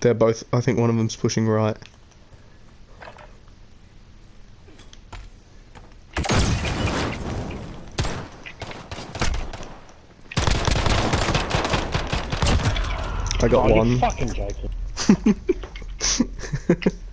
They're both. I think one of them's pushing right. I got oh, one. Fucking joking.